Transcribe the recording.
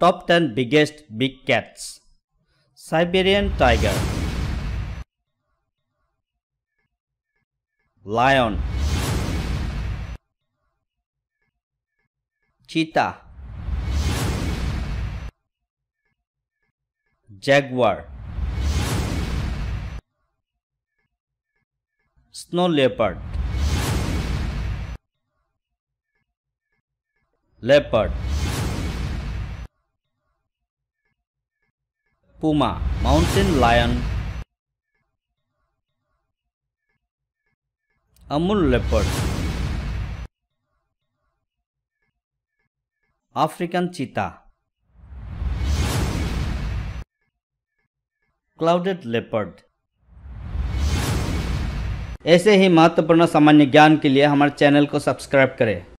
Top 10 biggest big cats. Siberian tiger. Lion. Cheetah. Jaguar. Snow leopard. Leopard. Puma, mountain lion, Amur leopard, African cheetah, clouded leopard. ऐसे ही महत्वपूर्ण सामान्य ज्ञान के लिए हमारे चैनल को सब्सक्राइब करें